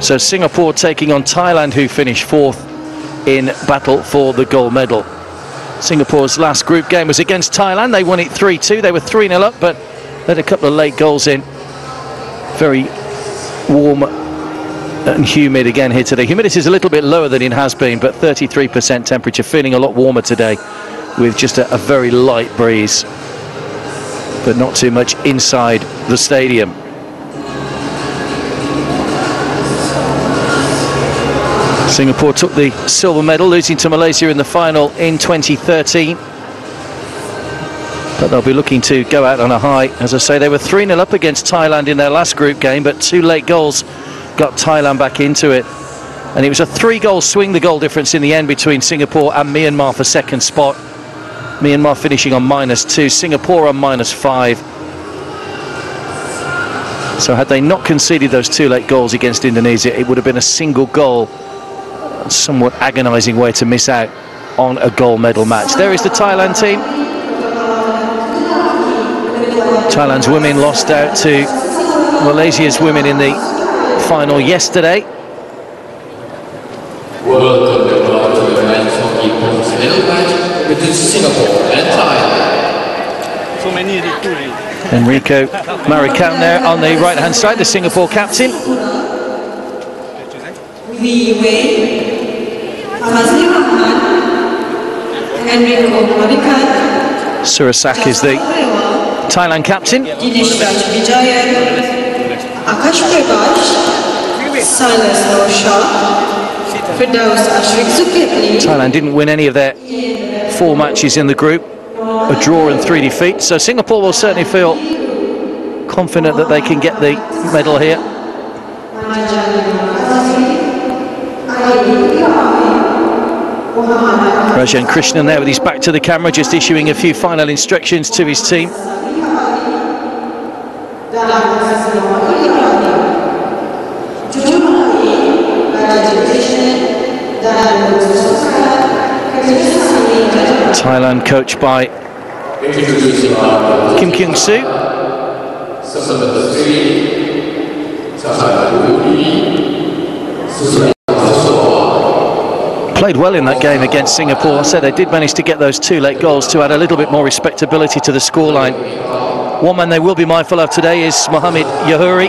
So Singapore taking on Thailand, who finished fourth in battle for the gold medal. Singapore's last group game was against Thailand. They won it 3-2. They were 3-0 up, but let a couple of late goals in. Very warm and humid again here today. Humidity is a little bit lower than it has been, but 33% temperature. Feeling a lot warmer today with just a, a very light breeze, but not too much inside the stadium. Singapore took the silver medal, losing to Malaysia in the final in 2013. But they'll be looking to go out on a high. As I say, they were 3-0 up against Thailand in their last group game, but two late goals got Thailand back into it. And it was a three-goal swing, the goal difference in the end between Singapore and Myanmar for second spot. Myanmar finishing on minus two, Singapore on minus five. So had they not conceded those two late goals against Indonesia, it would have been a single goal somewhat agonising way to miss out on a gold medal match. There is the Thailand team. Thailand's women lost out to Malaysia's women in the final yesterday. Welcome to the medal between Singapore and Thailand. So many Enrico Marican there on the right hand side, the Singapore captain. Surasak is the Thailand captain. Akash Thailand didn't win any of their four matches in the group, a draw and three defeats. So Singapore will certainly feel confident that they can get the medal here. Rajan Krishnan there with his back to the camera, just issuing a few final instructions to his team. Thailand coached by Kim Kyung Soo. the three Played well in that game against Singapore. I said they did manage to get those two late goals to add a little bit more respectability to the scoreline. One man they will be mindful of today is Mohamed Yahuri,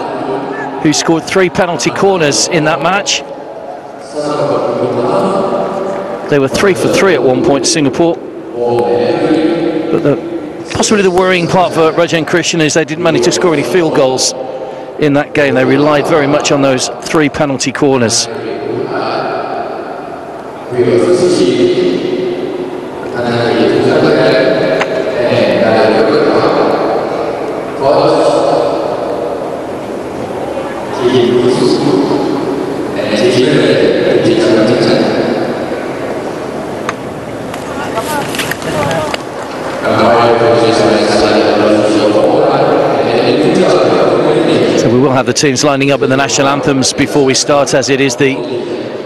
who scored three penalty corners in that match. They were three for three at one point, Singapore. But the, possibly the worrying part for Rajan Krishnan is they didn't manage to score any field goals in that game. They relied very much on those three penalty corners. So we will have the teams lining up in the national anthems before we start, as it is the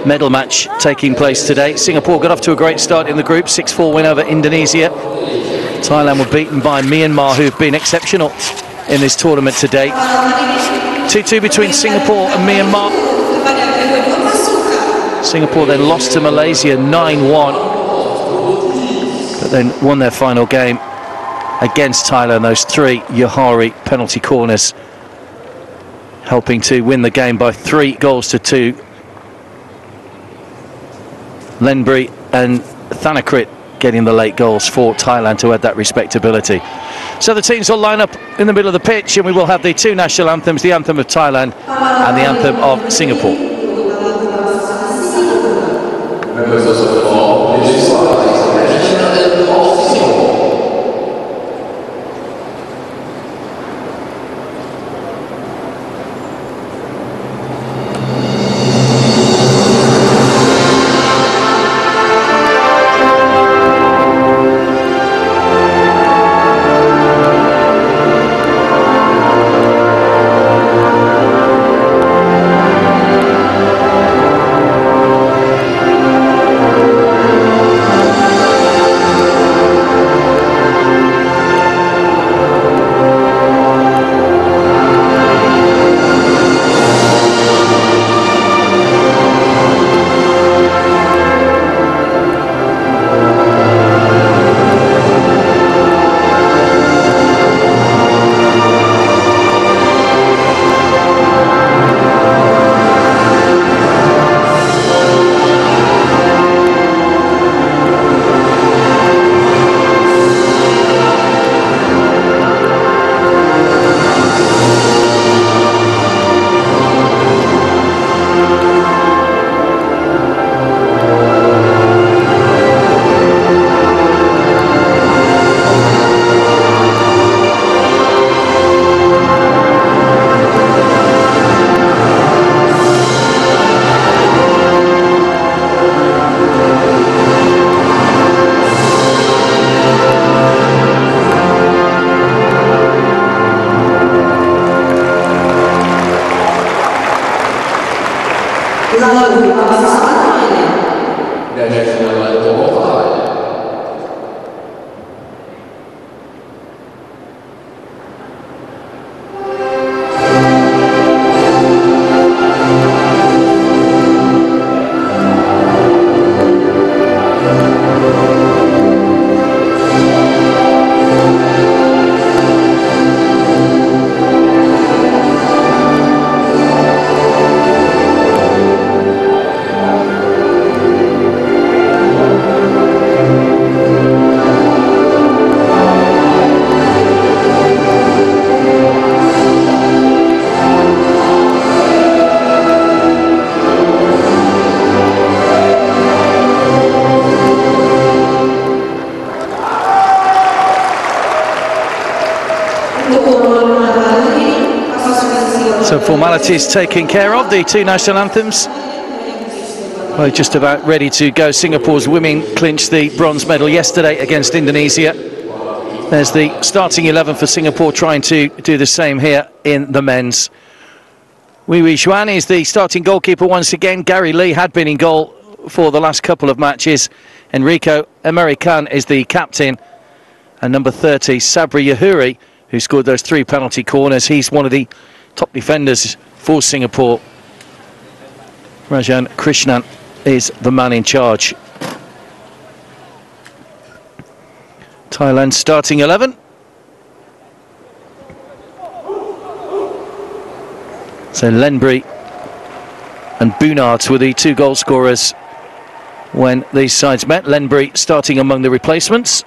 medal match taking place today. Singapore got off to a great start in the group, 6-4 win over Indonesia. Thailand were beaten by Myanmar, who've been exceptional in this tournament today. 2-2 between Singapore and Myanmar. Singapore then lost to Malaysia 9-1, but then won their final game against Thailand. Those three Yahari penalty corners helping to win the game by three goals to two. Lenbury and Thanakrit getting the late goals for Thailand to add that respectability. So the teams will line up in the middle of the pitch and we will have the two national anthems, the anthem of Thailand and the anthem of Singapore. Formalities taken care of, the two national anthems. Well, just about ready to go. Singapore's women clinched the bronze medal yesterday against Indonesia. There's the starting 11 for Singapore trying to do the same here in the men's. Wee Wei Xuan is the starting goalkeeper once again. Gary Lee had been in goal for the last couple of matches. Enrico Marican is the captain. And number 30, Sabri Yahuri, who scored those three penalty corners. He's one of the top defenders for Singapore. Rajan Krishnan is the man in charge. Thailand starting 11. So Lenbury and Boonards were the two goal scorers when these sides met. Lenbury starting among the replacements.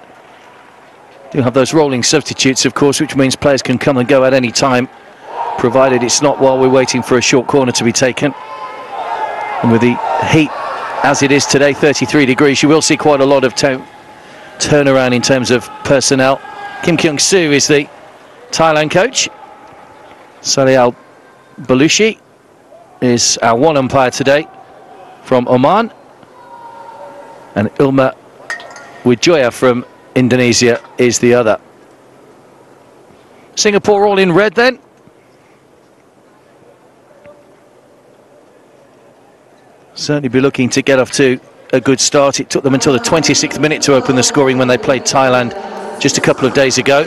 Do have those rolling substitutes, of course, which means players can come and go at any time, provided it's not while we're waiting for a short corner to be taken. And with the heat as it is today, 33 degrees, you will see quite a lot of turnaround in terms of personnel. Kim Kyung Soo is the Thailand coach. Salial Balushi is our one umpire today from Oman. And Ilma Wijoya from Indonesia is the other. Singapore all in red then. Certainly be looking to get off to a good start. It took them until the 26th minute to open the scoring when they played Thailand just a couple of days ago.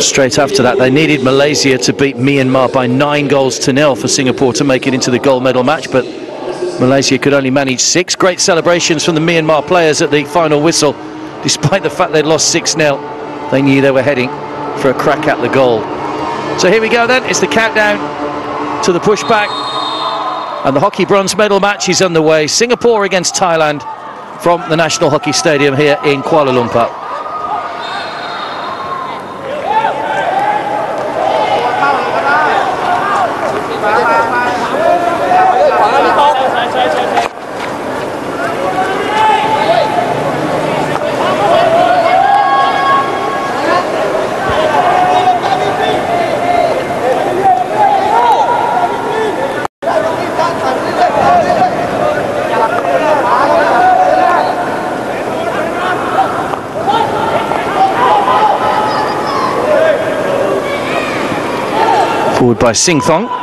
Straight after that, they needed Malaysia to beat Myanmar by nine goals to nil for Singapore to make it into the gold medal match, but Malaysia could only manage six. Great celebrations from the Myanmar players at the final whistle, despite the fact they'd lost 6 0. They knew they were heading for a crack at the goal. So here we go then, it's the countdown to the pushback. And the hockey bronze medal match is underway. Singapore against Thailand from the National Hockey Stadium here in Kuala Lumpur. Forward by Sing Thong.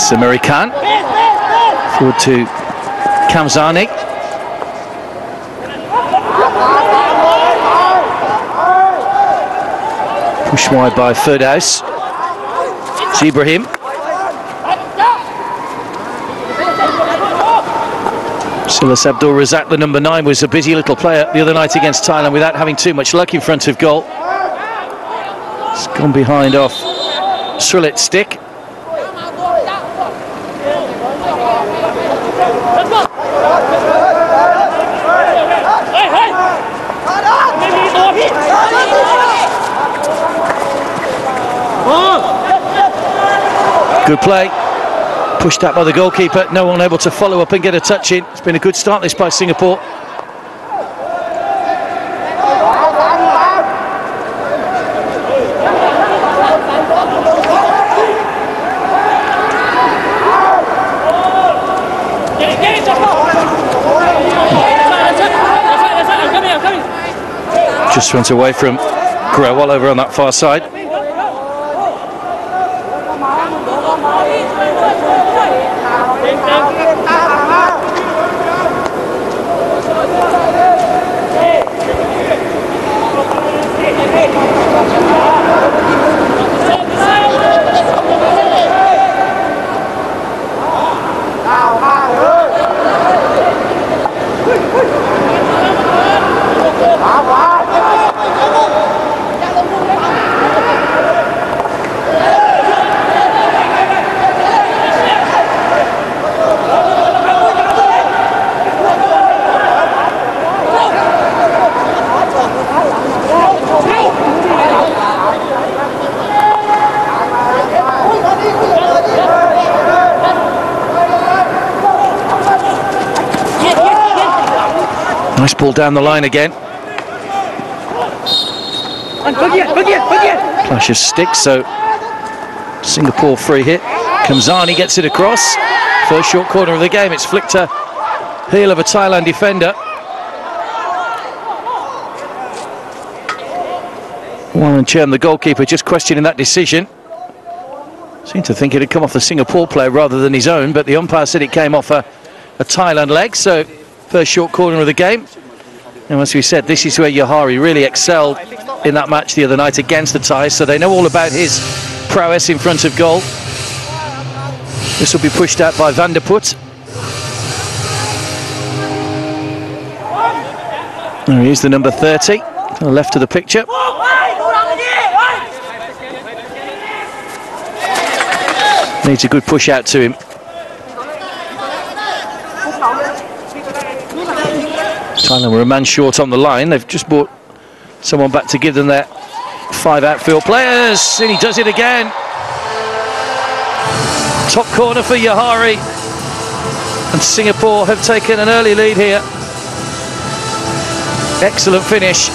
Samiri Khan. Forward to Kamsani. Pushed wide by Firdaus. It's Ibrahim. Silas Abdul Razak, the number nine, was a busy little player the other night against Thailand without having too much luck in front of goal. It's gone behind off Sulit's stick. Good play. Pushed out by the goalkeeper. No one able to follow up and get a touch in. It's been a good start this by Singapore. Just went away from Grewal over on that far side. Ball down the line again. Clash of sticks, so Singapore free hit. Kamsani gets it across. First short corner of the game. It's flicked to heel of a Thailand defender. One Warren Chen, the goalkeeper, just questioning that decision. Seemed to think it had come off the Singapore player rather than his own, but the umpire said it came off a, a Thailand leg, so first short corner of the game. And as we said, this is where Yahari really excelled in that match the other night against the Thais, so they know all about his prowess in front of goal. This will be pushed out by Van der Put. There he is, the number 30, to the left of the picture. Needs a good push out to him. Thailand were a man short on the line. They've just brought someone back to give them their five outfield players. And he does it again. Top corner for Yahari. And Singapore have taken an early lead here. Excellent finish.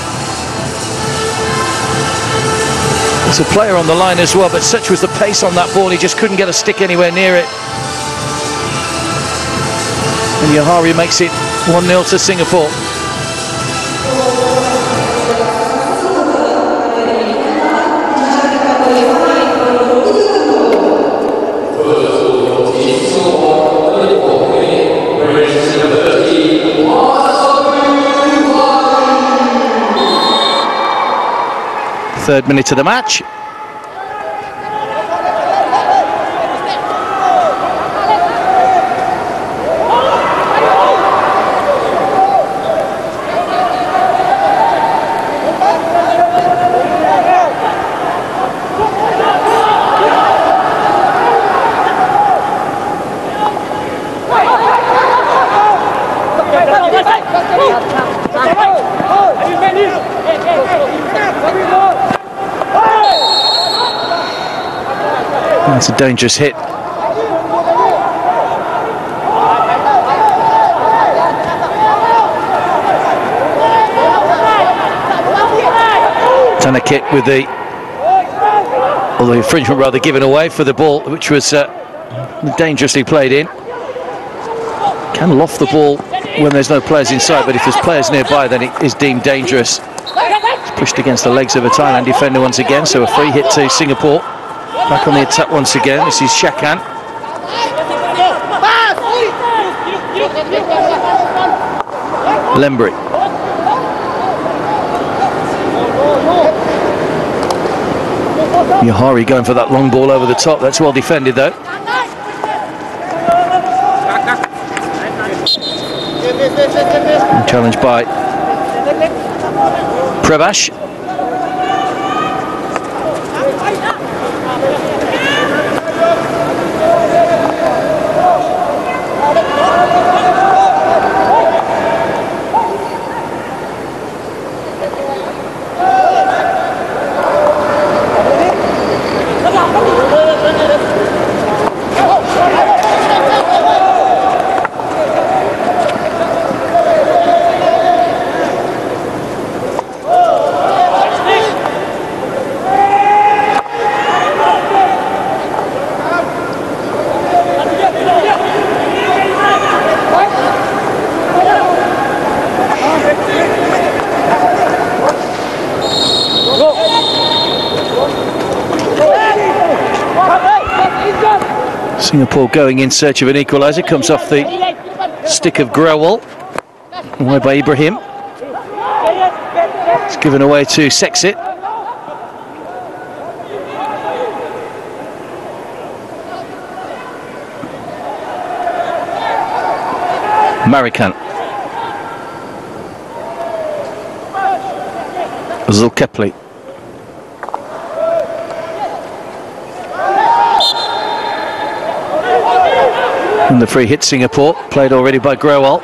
There's a player on the line as well, but such was the pace on that ball, he just couldn't get a stick anywhere near it. And Yahari makes it 1-0 to Singapore. Third minute of the match. Dangerous hit. Tanakit with the, or the infringement rather given away for the ball, which was uh, dangerously played in. Can loft the ball when there's no players inside, but if there's players nearby, then it is deemed dangerous. It's pushed against the legs of a Thailand defender once again, so a free hit to Singapore. Back on the attack once again. This is Shakan. Lembry. Yahari going for that long ball over the top. That's well defended though. Challenged by Prevash. Singapore going in search of an equaliser. Comes off the stick of Grewal. Away by Ibrahim. It's given away to Seksit. Marican. Zulkepli. The free hit Singapore, played already by Grewal.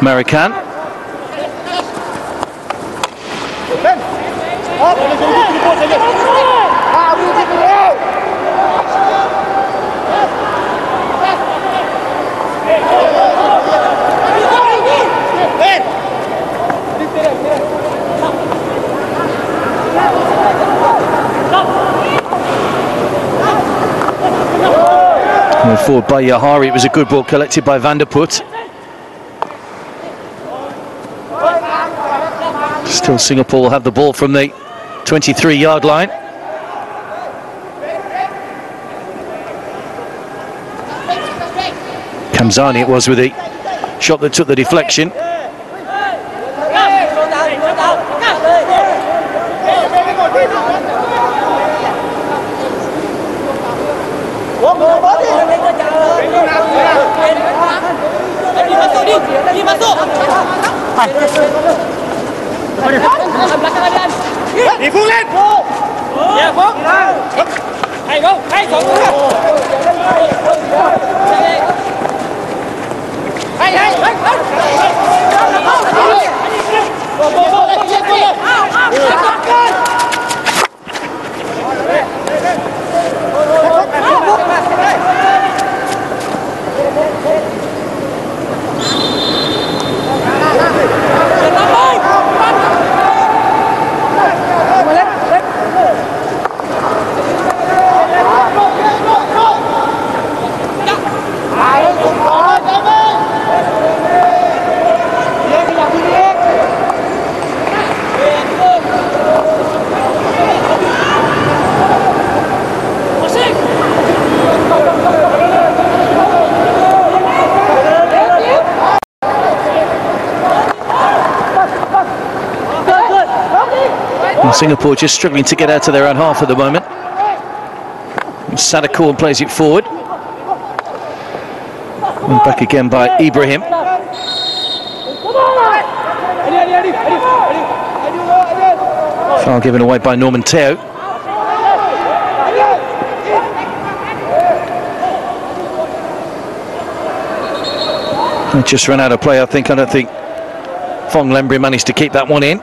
Marican. Moved forward by Yahari. It was a good ball collected by Vanderput. Still Singapore will have the ball from the 23 yard line. Kamsani it was with the shot that took the deflection. masuk di, di masuk. Hai. Belakang kalian. Đi Phúc lên. Dạ Phúc. Hay không? Hay không? Hay hay. Hay. Singapore just struggling to get out of their own half at the moment. Sadakorn plays it forward. And back again by Ibrahim. Foul given away by Norman Teo. Just ran out of play, I think. I don't think Fong Lembri managed to keep that one in.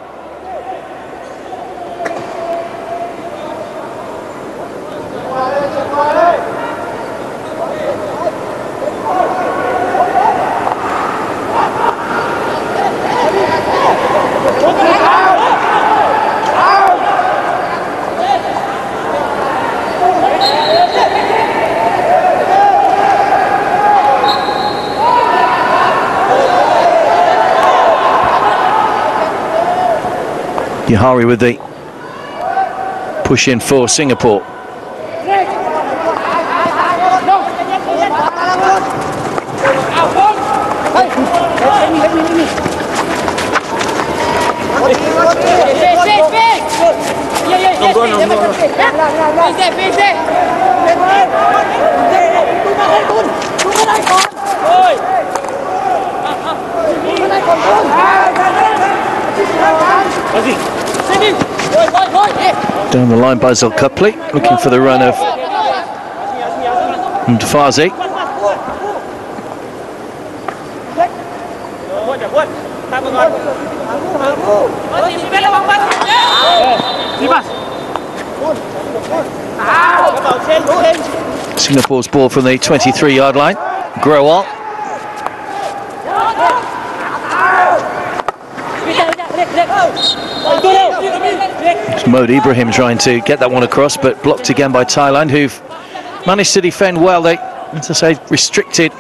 Yahari with the push in for Singapore. Fake, fake, fake. Down the line by Zulkepli, looking for the run of Mdfazi. Singapore's ball from the 23-yard line. Grewal Mode Ibrahim trying to get that one across, but blocked again by Thailand, who've managed to defend well. They, as I say, restricted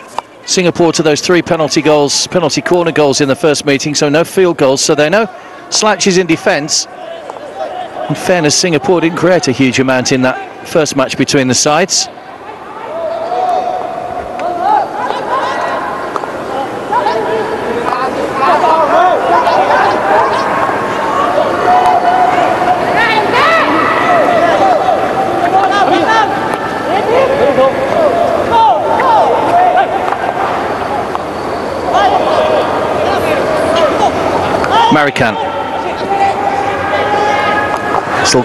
Singapore to those three penalty goals, penalty corner goals in the first meeting, so no field goals. So there are no slouches in defence. In fairness, Singapore didn't create a huge amount in that first match between the sides. Marican. Still.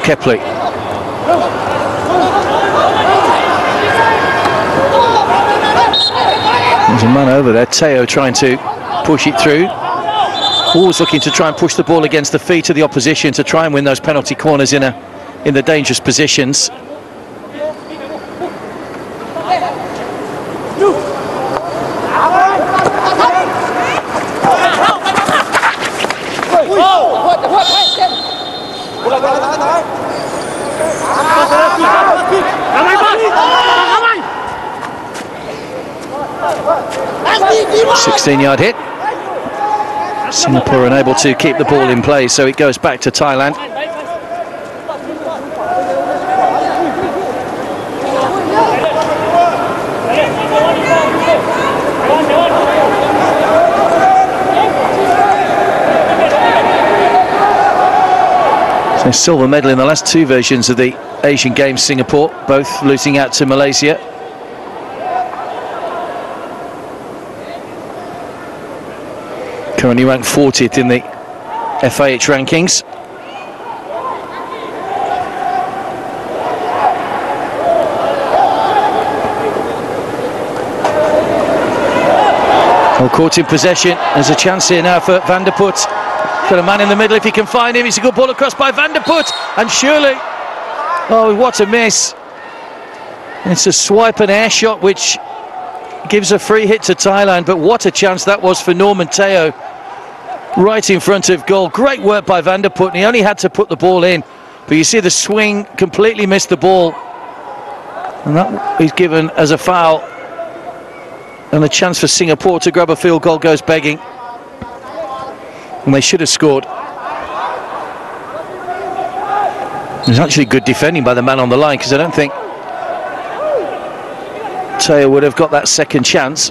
There's a man over there, Teo trying to push it through. Always looking to try and push the ball against the feet of the opposition to try and win those penalty corners in a in the dangerous positions. Sixteen yard hit. Singapore unable to keep the ball in play, so it goes back to Thailand. So silver medal in the last two versions of the Asian Games Singapore, both losing out to Malaysia. Currently ranked 40th in the FIH rankings. Well, caught in possession. There's a chance here now for Van der Put. Got a man in the middle if he can find him. It's a good ball across by Van der Put. And surely, oh, what a miss. It's a swipe and air shot which gives a free hit to Thailand. But what a chance that was for Norman Teo. Right in front of goal. Great work by Van der Put. And he only had to put the ball in. But you see the swing completely missed the ball. And that is given as a foul. And the chance for Singapore to grab a field goal goes begging. And they should have scored. It was actually good defending by the man on the line because I don't think Teo would have got that second chance.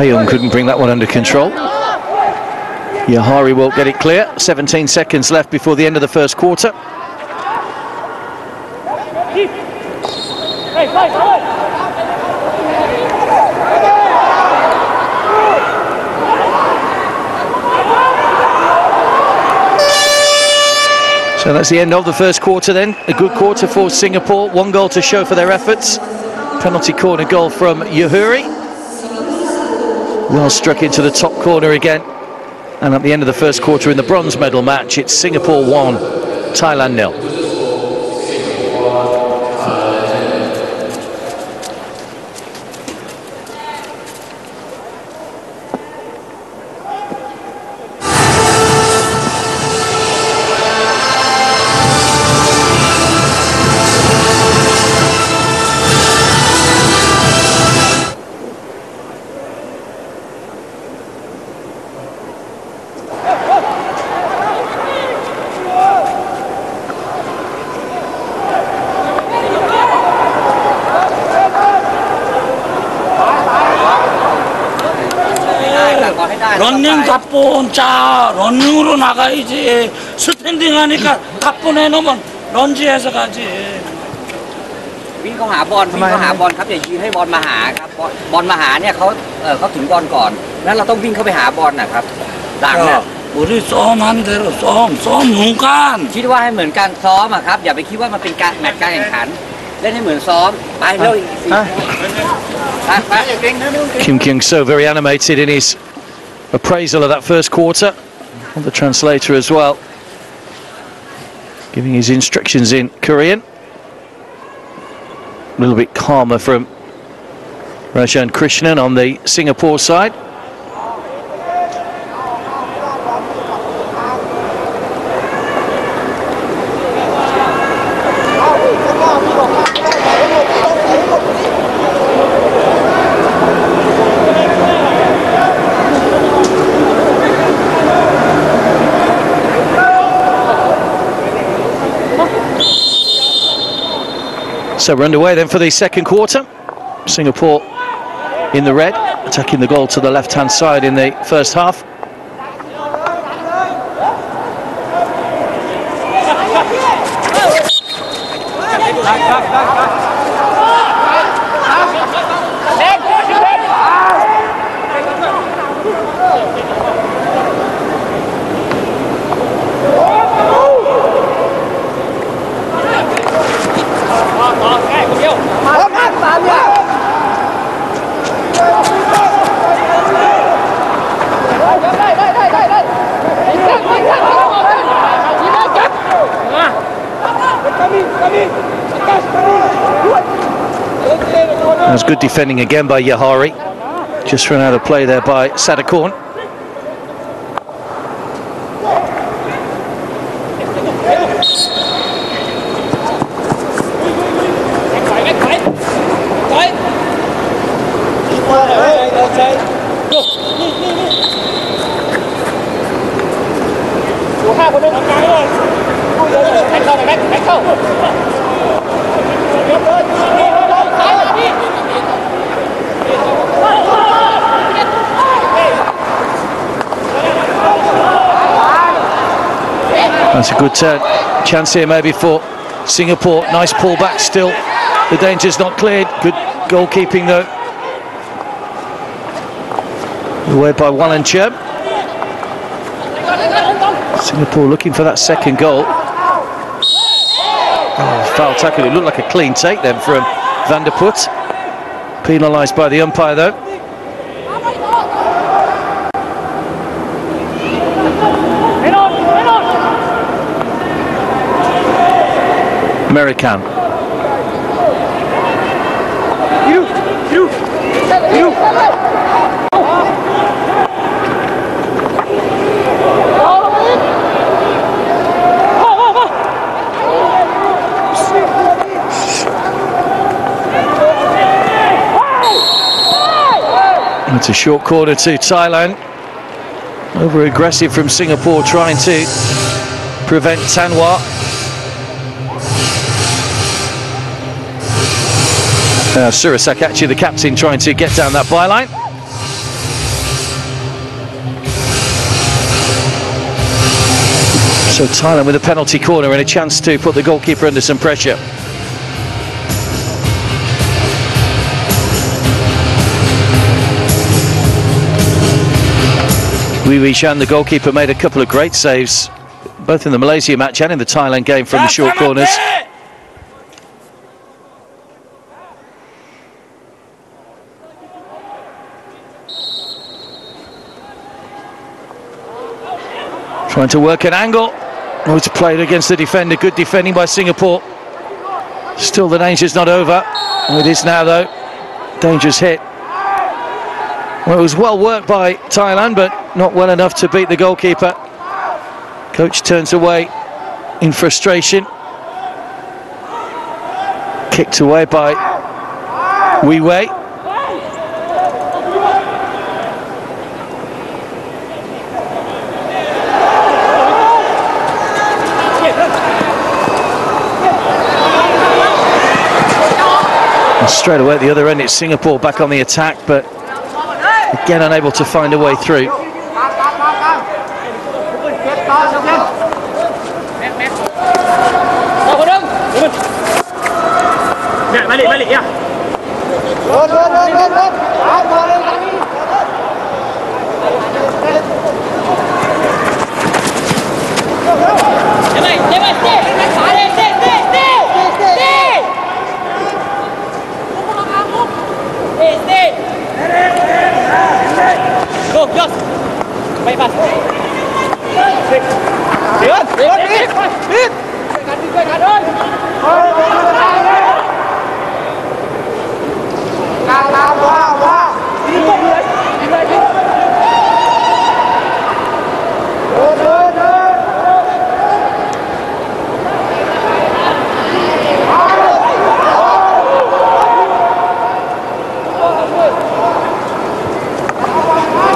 Payung couldn't bring that one under control. Yahari won't get it clear. 17 seconds left before the end of the first quarter. So that's the end of the first quarter then. A good quarter for Singapore. One goal to show for their efforts. Penalty corner goal from Yahuri. Well struck into the top corner again. And at the end of the first quarter in the bronze medal match, it's Singapore 1, Thailand 0. 가뿐 자 런닝으로 나가야지 스탠딩 하니까 가뿐 해놓으면 런지해서 가지 วิ่งเข้าหาบอลวิ่งเข้าหาบอลครับอย่ายืนให้บอลมาหาครับบอลบอลมาหาเนี่ยเขาเออเขาถึงบอลก่อนนั้นเราต้องวิ่งเข้าไปหาบอลนะครับหลังเนี่ย 야, 우리 썸한 대로 썸썸 눈간 คิดว่าให้เหมือนการซ้อมอะครับ อย่าไปคิดว่ามันเป็นการแมตช์การแข่งขัน เล่นให้เหมือนซ้อม ไปเร็วอีกสี่ไปไปเก่งนะลูก Kim Kyung So very animated in his appraisal of that first quarter. On the translator as well. Giving his instructions in Korean. A little bit calmer from Rajan Krishnan on the Singapore side. So we're underway then for the second quarter. Singapore in the red, attacking the goal to the left-hand side in the first half. That was good defending again by Yahari. Just run out of play there by Sadakorn. Good turn. Chance here maybe for Singapore. Nice pullback still. The danger's not cleared. Good goalkeeping though. Away by Wallen Chub. Singapore looking for that second goal. Oh, foul tackle. It looked like a clean take then from Van der Put. Penalised by the umpire though. Marican. It's a short corner to Thailand. Over aggressive from Singapore trying to prevent Tanwa. Uh, Surasak actually the captain trying to get down that byline. So Thailand with a penalty corner and a chance to put the goalkeeper under some pressure. Wee Wei Xuan, the goalkeeper, made a couple of great saves both in the Malaysia match and in the Thailand game from the short corners. Trying to work an angle. Oh, it's played against the defender. Good defending by Singapore. Still the danger's not over. Oh, it is now though. Dangerous hit. Well, it was well worked by Thailand, but not well enough to beat the goalkeeper. Coach turns away in frustration. Kicked away by Wei Wei. And straight away at the other end, it's Singapore back on the attack, but again unable to find a way through. Go, Jos. Bay bắn. Điền, Điền, Điền, Điền. Cản đi, cản ơi. Cao, cao, cao, cao.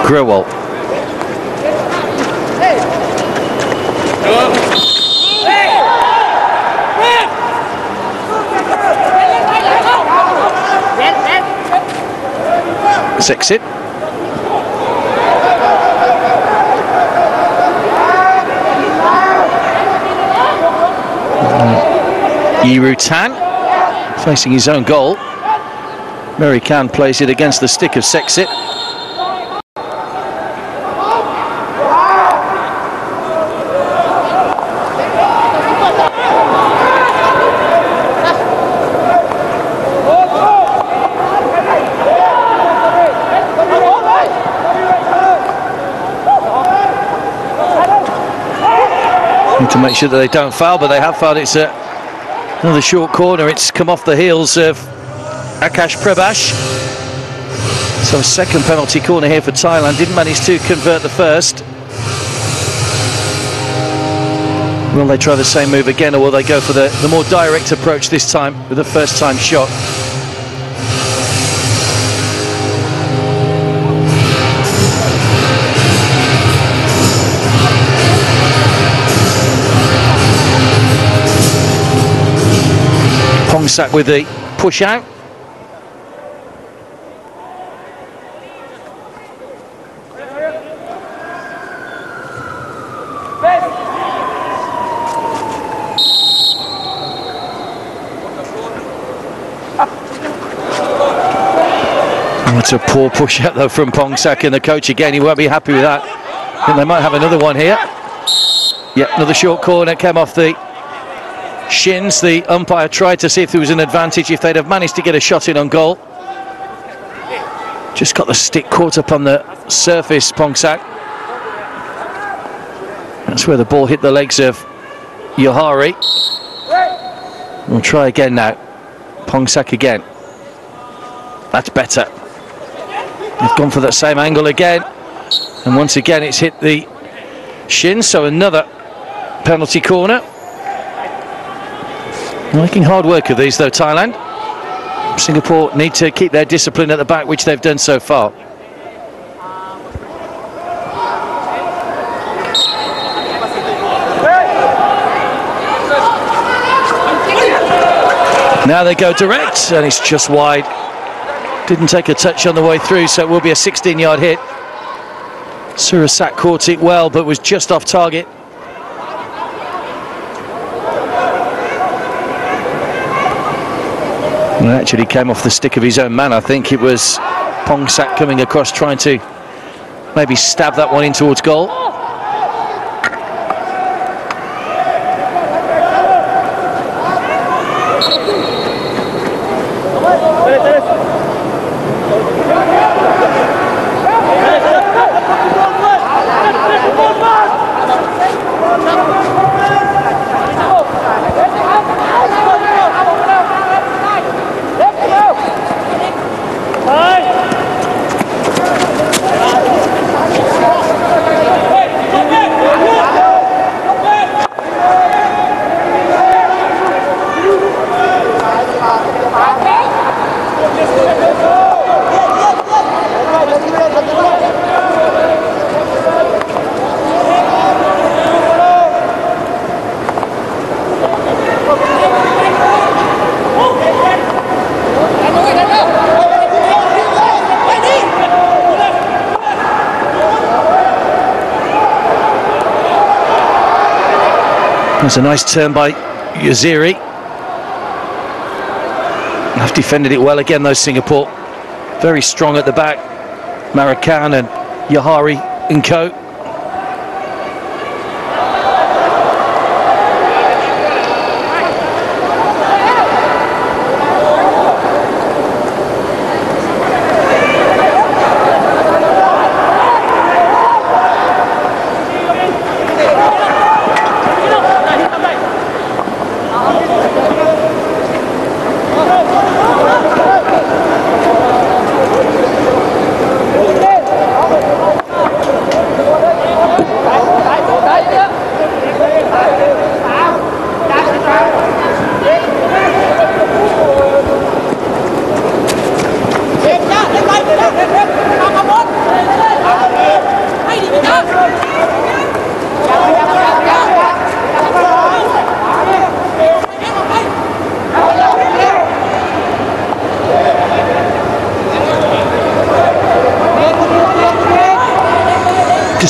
Grewal. Seksit. Yiru Tan facing his own goal. Marican plays it against the stick of Seksit. To make sure that they don't foul, but they have fouled. It's a, another short corner. It's come off the heels of Akash Prebhash. So second penalty corner here for Thailand. Didn't manage to convert the first. Will they try the same move again, or will they go for the, the more direct approach this time with a first time shot? Pongsak with the push out. Oh, it's a poor push out though from Pongsak and the coach again. He won't be happy with that. Think they might have another one here. Yep, another short corner came off the shins. The umpire tried to see if there was an advantage if they'd have managed to get a shot in on goal. Just got the stick caught up on the surface, Pongsak. That's where the ball hit the legs of Yuhari. We'll try again now. Pongsak again. That's better. They've gone for that same angle again. And once again it's hit the shin, so another penalty corner. Making hard work of these though, Thailand. Singapore need to keep their discipline at the back, which they've done so far. Now they go direct, and it's just wide. Didn't take a touch on the way through, so it will be a 16-yard hit. Surasak caught it well, but was just off target. And actually came off the stick of his own man. I think it was Pongsak coming across trying to maybe stab that one in towards goal. There's a nice turn by Yaziri. Have defended it well again, though, Singapore. Very strong at the back. Marican and Yuhari and co.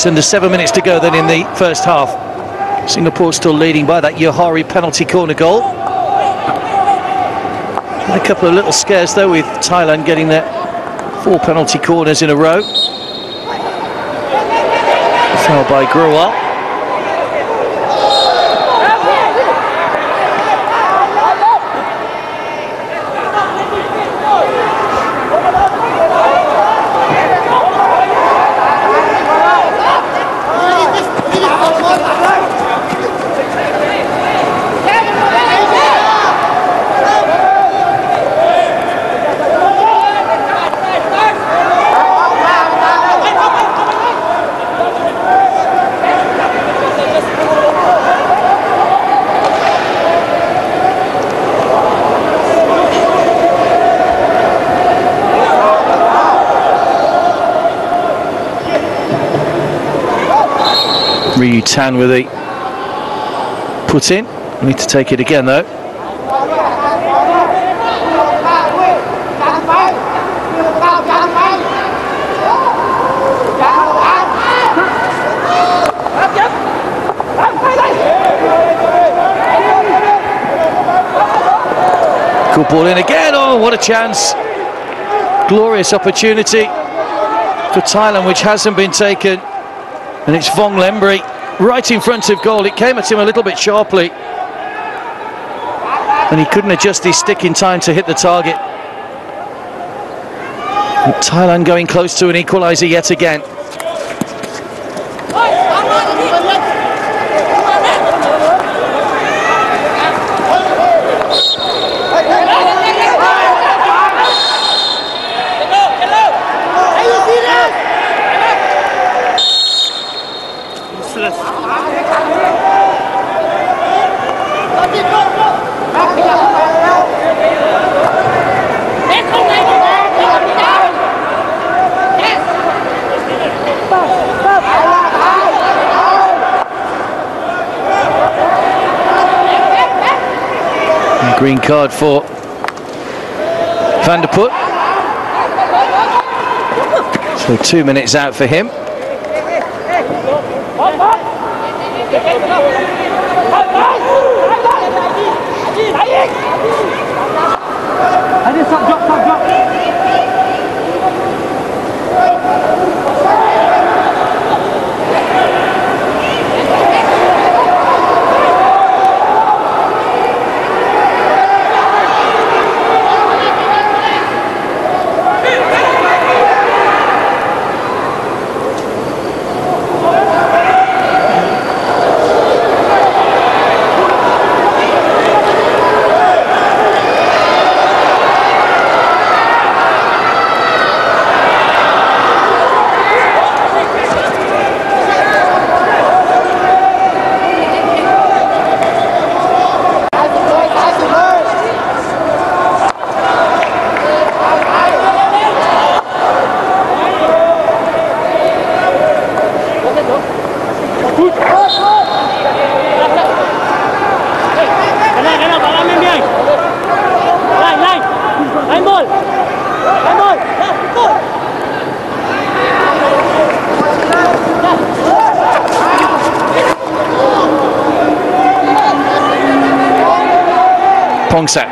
Just under seven minutes to go then in the first half. Singapore still leading by that Yuhari penalty corner goal. A couple of little scares though with Thailand getting their four penalty corners in a row. Foul by Grewal. Tan with the put in. Need to take it again though. Good ball in again. Oh, what a chance. Glorious opportunity for Thailand, which hasn't been taken. And it's Vong Lembri right in front of goal. It came at him a little bit sharply. And he couldn't adjust his stick in time to hit the target. And Thailand going close to an equaliser yet again. Green card for Vanderput. So two minutes out for him. Pongsak.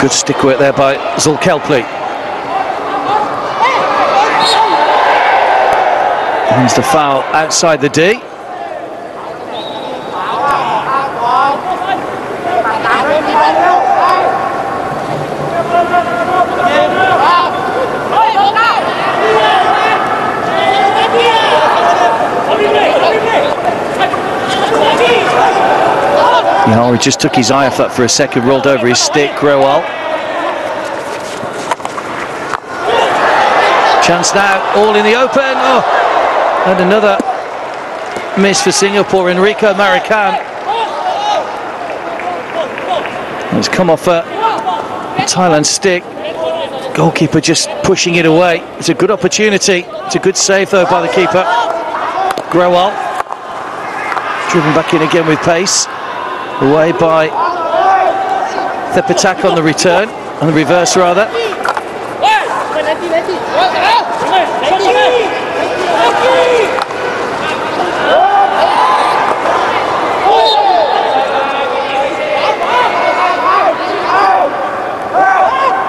Good stick work there by Zulkepli. Here's the foul outside the D. Yuhari just took his eye off that for a second, rolled over his stick, Grewal. Chance now, all in the open. Oh, and another miss for Singapore, Enrico Marican. It's come off a Thailand stick. Goalkeeper just pushing it away. It's a good opportunity. It's a good save though by the keeper. Grewal. Driven back in again with pace. Away by Thepatak on the return, on the reverse rather.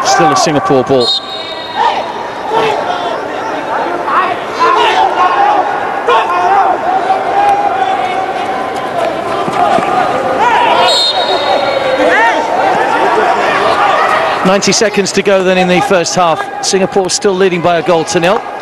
Still a Singapore ball. Ninety seconds to go then in the first half. Singapore still leading by a goal to nil.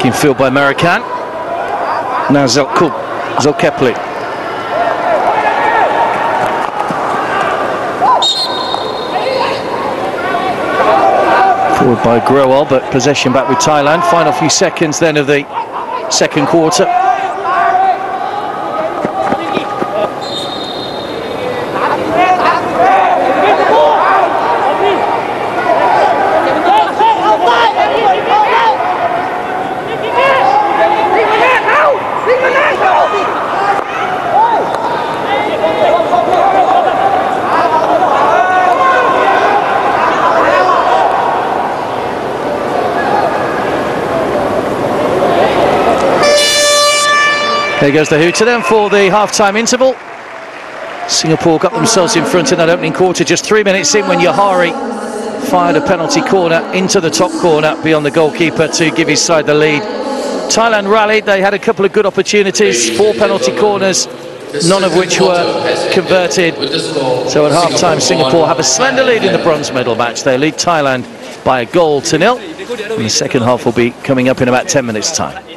Back in field by Marican. Now Zelkub, Zulkepli. Forward by Grewal, but possession back with Thailand. Final few seconds then of the second quarter. There goes the hooter then for the half-time interval. Singapore got themselves in front in that opening quarter, just three minutes in when Yuhari fired a penalty corner into the top corner beyond the goalkeeper to give his side the lead. Thailand rallied, they had a couple of good opportunities, four penalty corners, none of which were converted. So at half-time, Singapore have a slender lead in the bronze medal match. They lead Thailand by a goal to nil. And the second half will be coming up in about 10 minutes' time.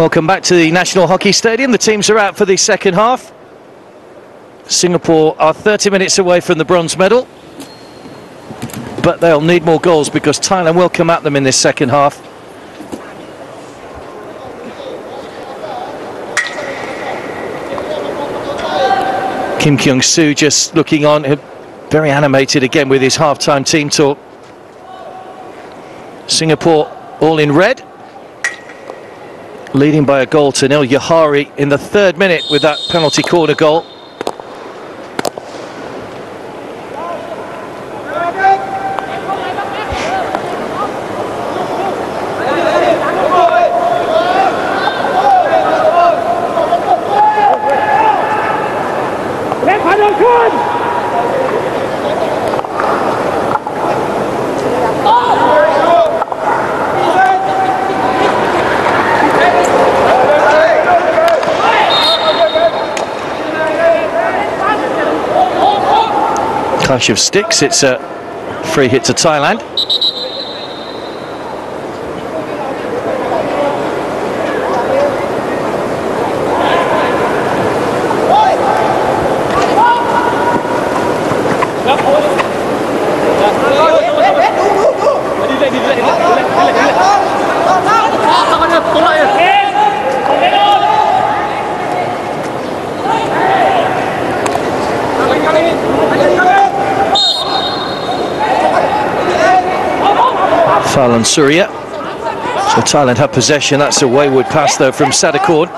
Welcome back to the National Hockey Stadium. The teams are out for the second half. Singapore are 30 minutes away from the bronze medal. But they'll need more goals because Thailand will come at them in this second half. Kim Kyung Soo just looking on, very animated again with his half-time team talk. Singapore all in red leading by a goal to nil. Yuhari in the third minute with that penalty corner goal. Clash of sticks. It's a free hit to Thailand. Suriya. So Thailand have possession. That's a wayward pass though from Sadakorn.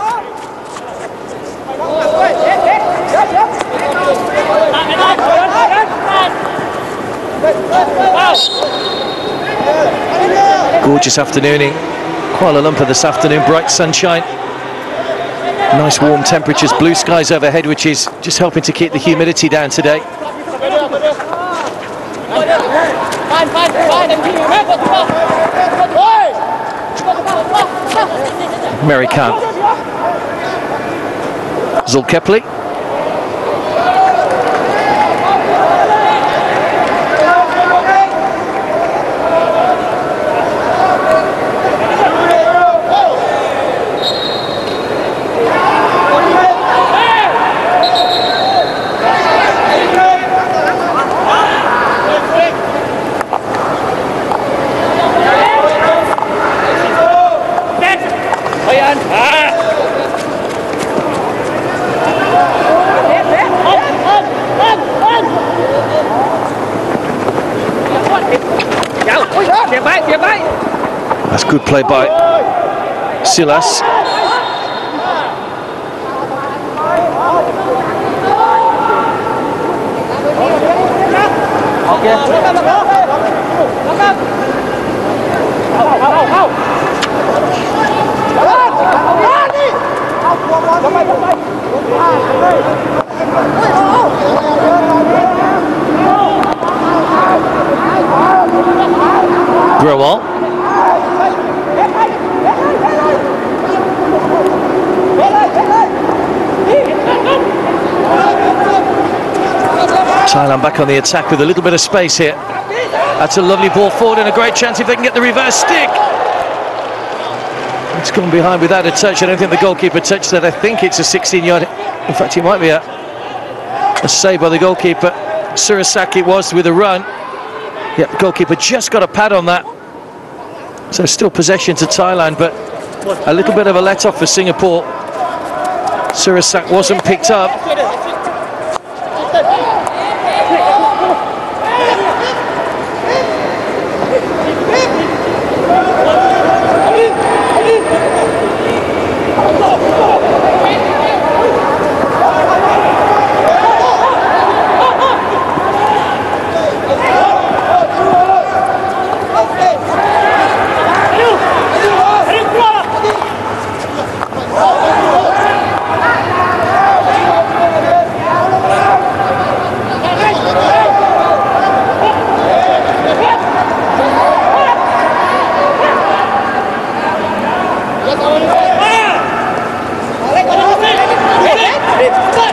Gorgeous afternoon in Kuala Lumpur this afternoon. Bright sunshine. Nice warm temperatures, blue skies overhead, which is just helping to keep the humidity down today. Marican. Zulkepli. That's good play by Silas. Grewal. Thailand back on the attack with a little bit of space here. That's a lovely ball forward and a great chance if they can get the reverse stick. It's gone behind without a touch. I don't think the goalkeeper touched that. I think it's a 16 yard. In fact, it might be a, a save by the goalkeeper. Surasaki was with a run. Yeah, the goalkeeper just got a pad on that. So still possession to Thailand, but a little bit of a let off for Singapore. Surasak wasn't picked up.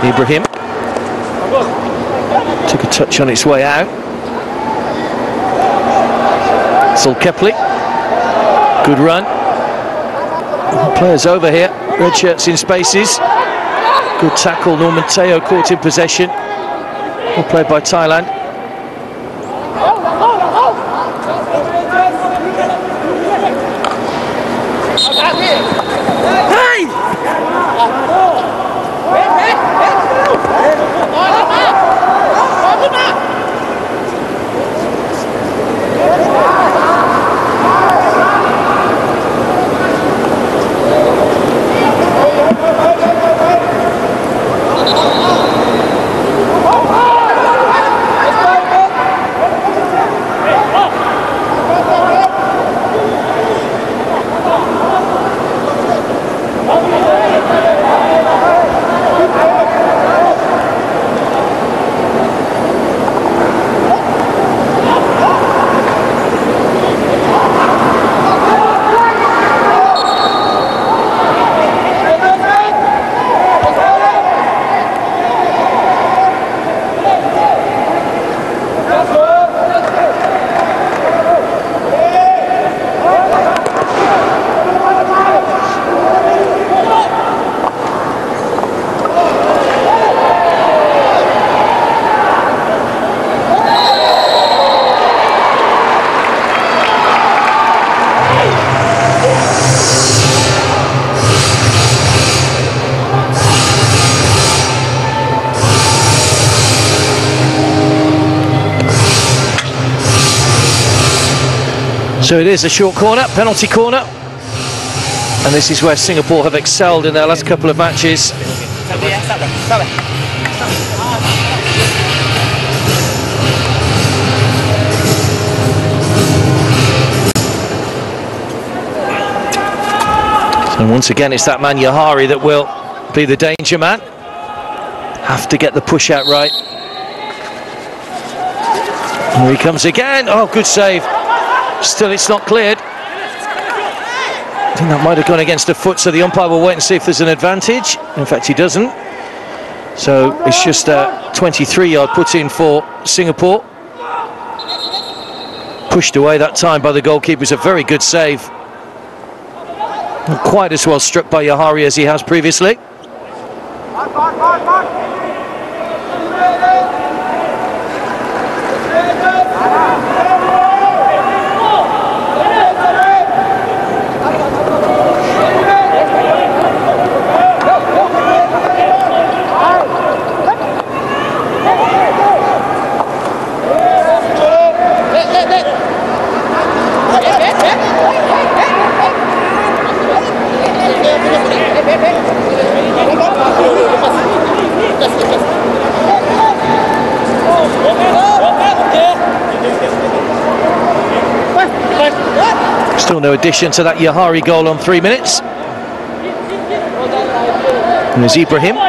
Ibrahim took a touch on its way out. Zulkepli, good run. Players over here, red shirts in spaces. Good tackle, Norman Teo caught in possession. Well played by Thailand. It is a short corner, penalty corner. And this is where Singapore have excelled in their last couple of matches. And once again, it's that man Yuhari that will be the danger man. Have to get the push out right. Here he comes again. Oh, good save. Still, it's not cleared. I think that might have gone against a foot, so the umpire will wait and see if there's an advantage. In fact, he doesn't. So it's just a 23-yard put in for Singapore. Pushed away that time by the goalkeeper. It's a very good save. Not quite as well struck by Yuhari as he has previously. Still no addition to that Yuhari goal on three minutes. And there's Ibrahim.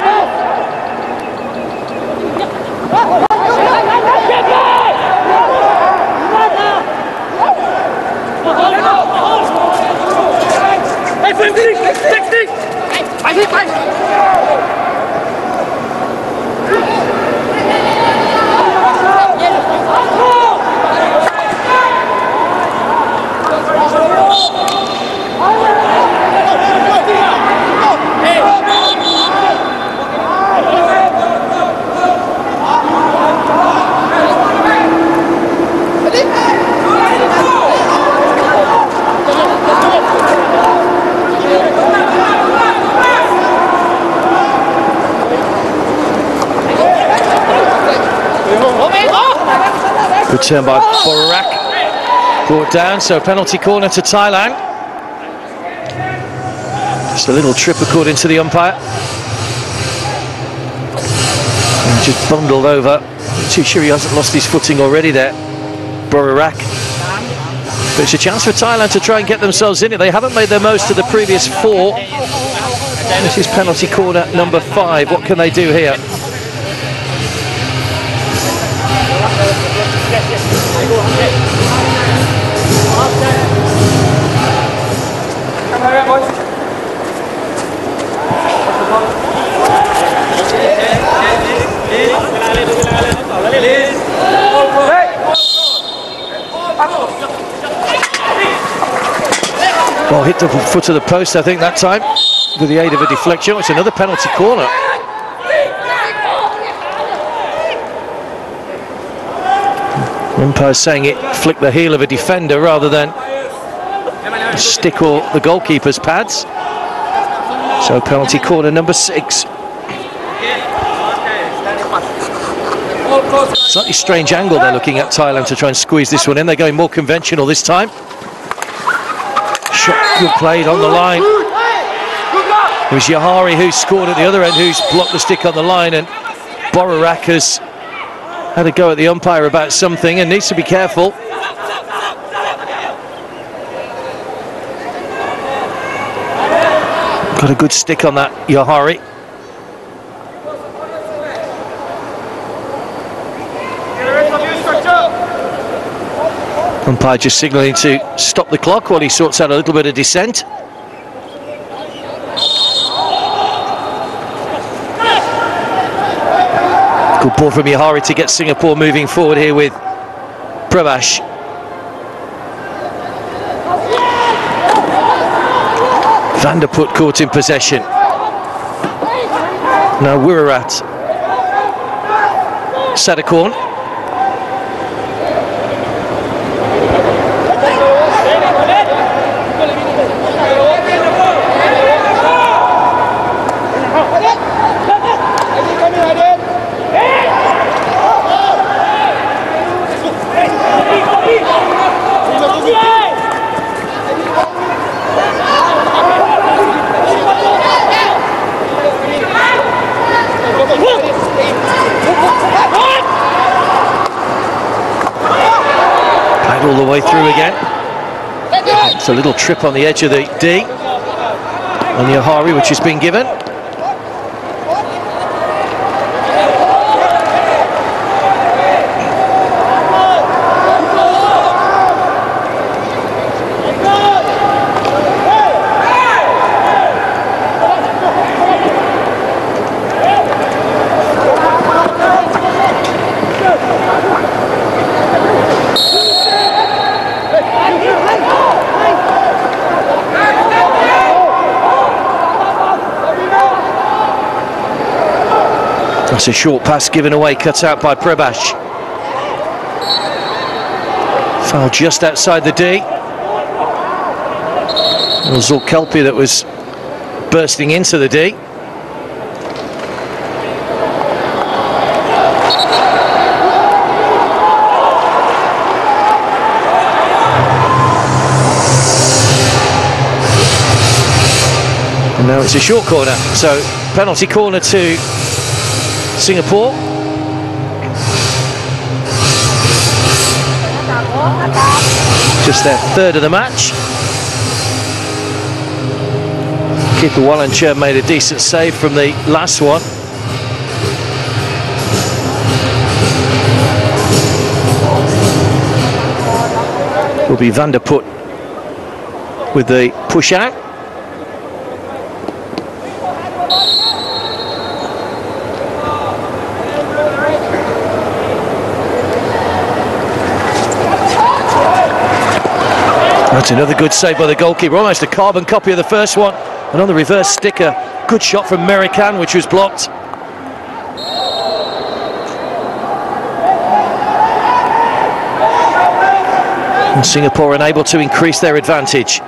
Good turn by Borarak. Brought down, so penalty corner to Thailand. Just a little trip according to the umpire. And just bundled over. Too sure he hasn't lost his footing already there. Borarak. But it's a chance for Thailand to try and get themselves in it. They haven't made their most of the previous four. This is penalty corner number five. What can they do here? Well, hit the foot of the post, I think, that time with the aid of a deflection. It's another penalty corner. Umpire saying it flicked the heel of a defender rather than stick or the goalkeeper's pads. So penalty corner number six. Slightly strange angle they're looking at Thailand to try and squeeze this one in. They're going more conventional this time. Shot good played on the line. It was Yuhari who scored at the other end, who's blocked the stick on the line, and Borarak has had a go at the umpire about something and needs to be careful. Got a good stick on that, Yuhari. Umpire just signalling to stop the clock while he sorts out a little bit of dissent. Good ball from Yuhari to get Singapore moving forward here with Prebhash. Vanderput caught in possession. Now Wirawat. Sadakorn. All the way through again. It's a little trip on the edge of the D on Yuhari, which has been given. That's a short pass given away, cut out by Prebhash. Foul just outside the D. It was all Kelpie that was bursting into the D. And now it's a short corner, so penalty corner to Singapore. Just their third of the match. Keeper Wallencher made a decent save from the last one. Will be Vanderput with the push out. That's another good save by the goalkeeper, almost a carbon copy of the first one. And on the reverse sticker, good shot from Marican, which was blocked. And Singapore unable to increase their advantage.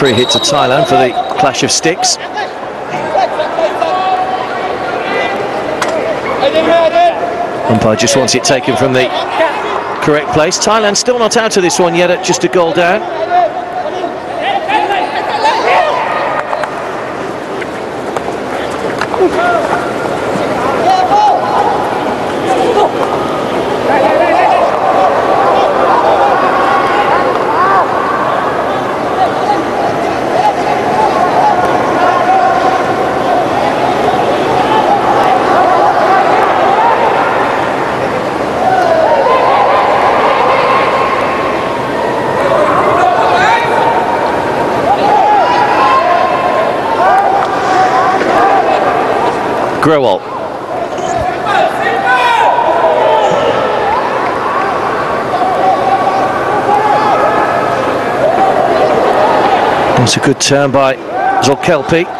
Free hit to Thailand for the clash of sticks. Umpire just wants it taken from the correct place. Thailand still not out of this one yet at just a goal down. Grewal. That's a good turn by Zulkepli.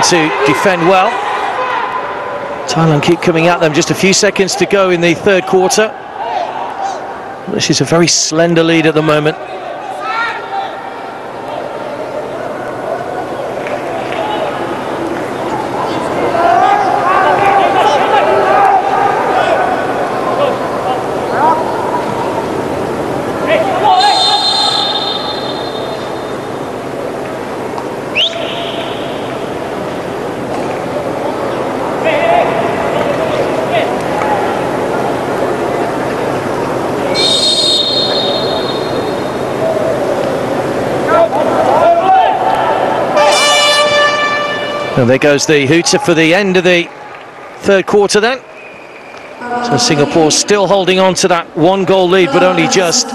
To defend well. Thailand keep coming at them. Just a few seconds to go in the third quarter. This is a very slender lead at the moment. there goes the hooter for the end of the third quarter then. So Singapore still holding on to that one goal lead, but only just.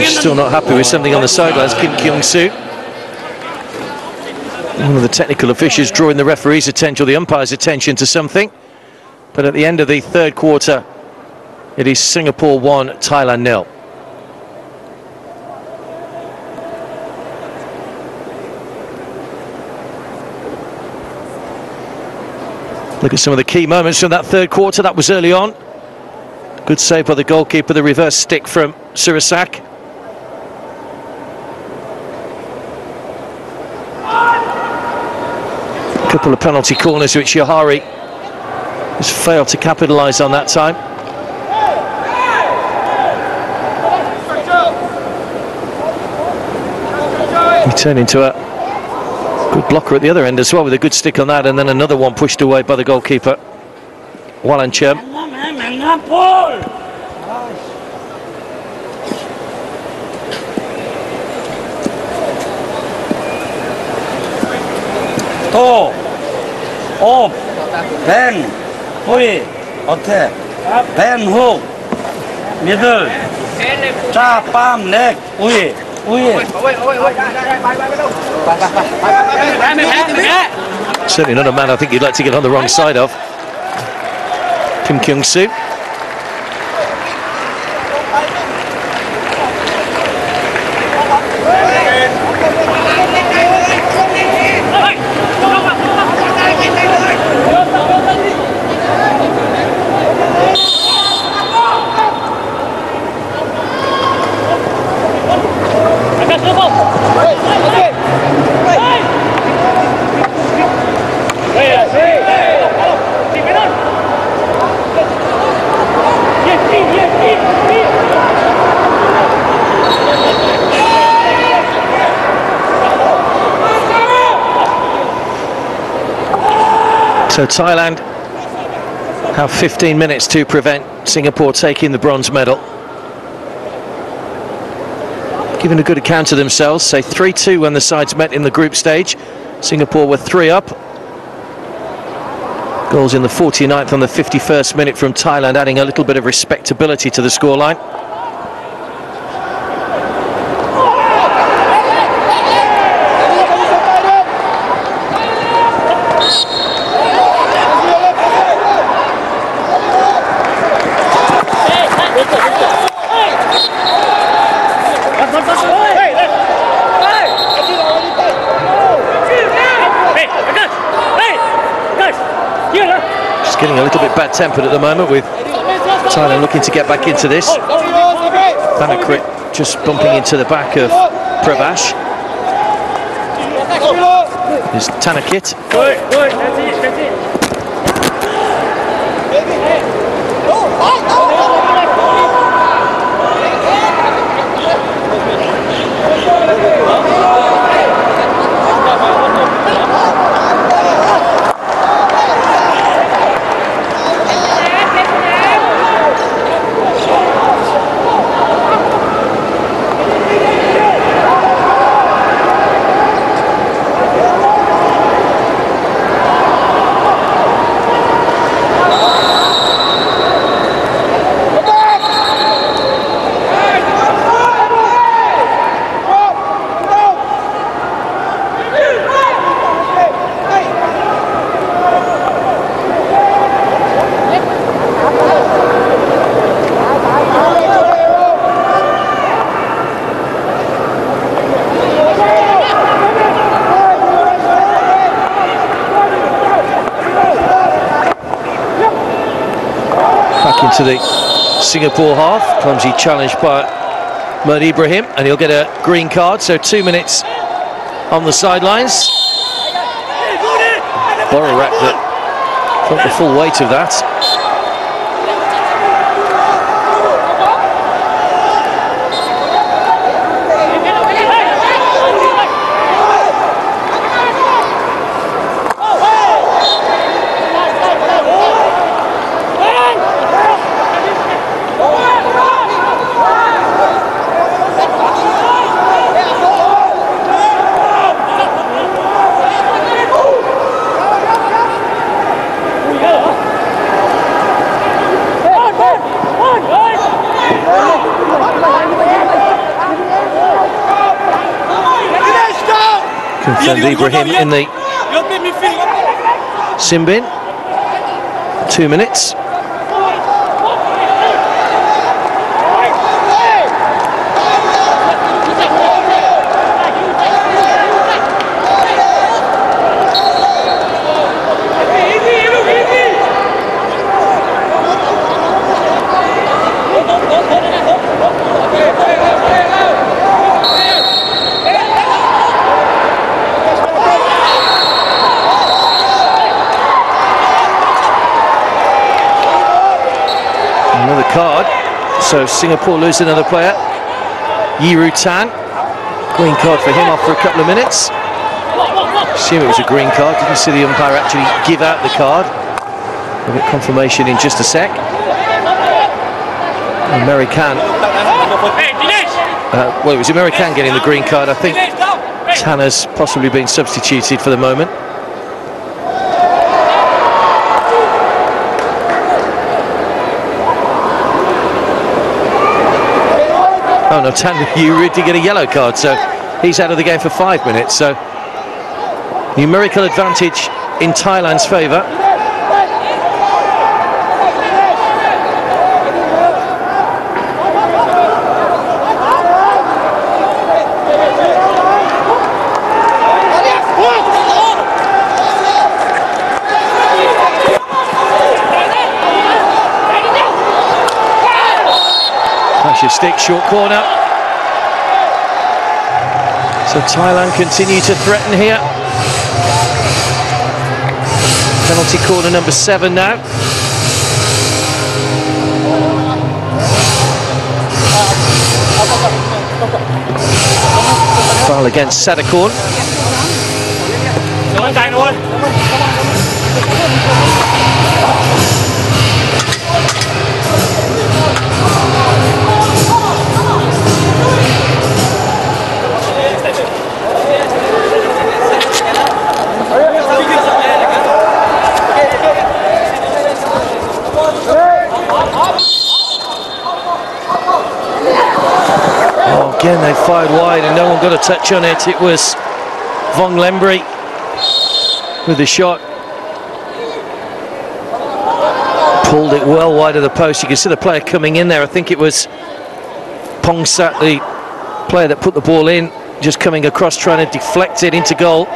He's still not happy with something on the sidelines, Kim Kyung-soo. One of the technical officials drawing the referee's attention, or the umpire's attention to something. But at the end of the third quarter, it is Singapore 1, Thailand nil. Look at some of the key moments from that third quarter. That was early on. Good save by the goalkeeper, the reverse stick from Surasak. A Couple of penalty corners which Yuhari just failed to capitalise on that time. He turned into a good blocker at the other end as well with a good stick on that and then another one pushed away by the goalkeeper. Wallenchem. Oh! Oh! Ben! Certainly not a man I think you'd like to get on the wrong side of. Kim Kyung Soo. So Thailand have 15 minutes to prevent Singapore taking the bronze medal. Giving a good account of themselves, say 3-2 when the sides met in the group stage. Singapore were three up. Goals in the 49th and the 51st minute from Thailand, adding a little bit of respectability to the scoreline. Just getting bad-tempered at the moment with Thailand looking to get back into this. Thanakrit just bumping into the back of Prebhash. There's Tanakit. The Singapore half. Clumsy challenge by Mud Ibrahim, and he'll get a green card. So two minutes on the sidelines. Borarak that felt the full weight of that. Confirmed Ibrahim in the sin bin. Two minutes. Another card. So Singapore lose another player. Yiru Tan. Green card for him after a couple of minutes. Assume it was a green card. Didn't see the umpire actually give out the card. We'll get confirmation in just a sec. Marican. Uh, well, it was Marican getting the green card. I think Tanner's possibly been substituted for the moment. Oh no, Tan Yu did get a yellow card, so he's out of the game for five minutes. So numerical advantage in Thailand's favour. Clash of stick, short corner. So Thailand continue to threaten here. Penalty corner number seven now. Foul against Sadakorn. Again, they fired wide and no one got a touch on it. It was Vong Lembri with the shot. Pulled it well wide of the post. You can see the player coming in there. I think it was Pongsak, the player that put the ball in, just coming across trying to deflect it into goal.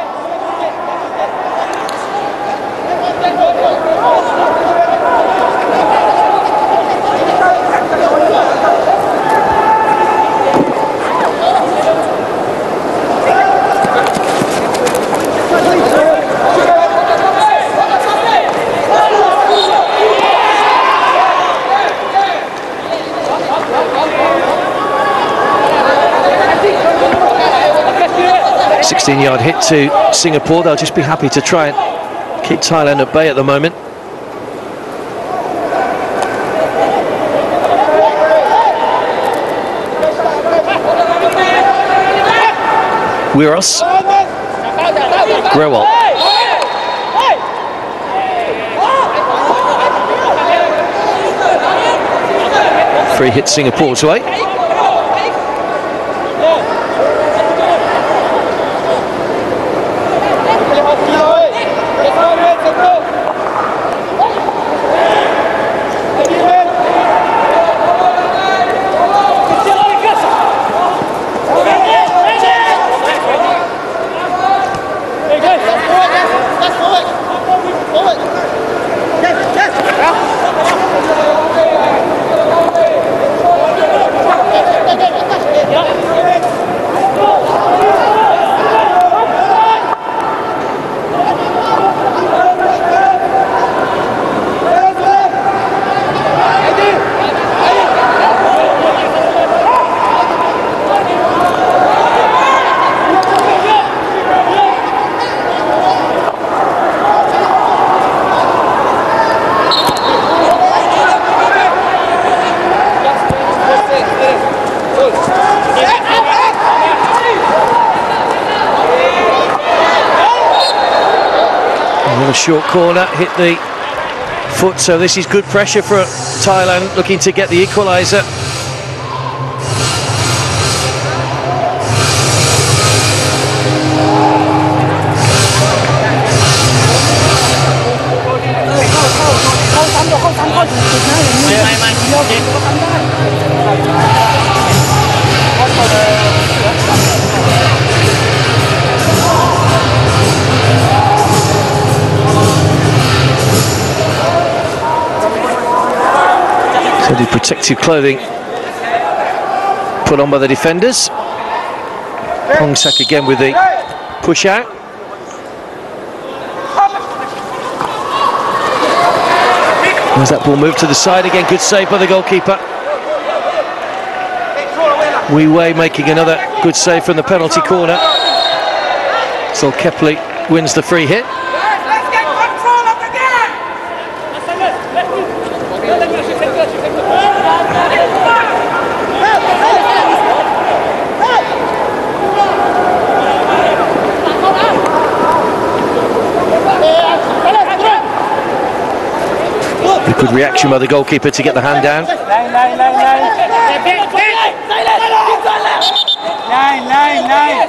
Sixteen-yard hit to Singapore. They'll just be happy to try and keep Thailand at bay at the moment. Wiros. Grewal. Free hit Singapore's way. Another short corner, hit the foot, so this is good pressure for Thailand looking to get the equaliser. The protective clothing put on by the defenders. Pongsak again with the push out. As that ball moved to the side again, good save by the goalkeeper. Wee Wei making another good save from the penalty corner. Zulkepli wins the free hit. Let's get control of the game! A good reaction by the goalkeeper to get the hand down. này này này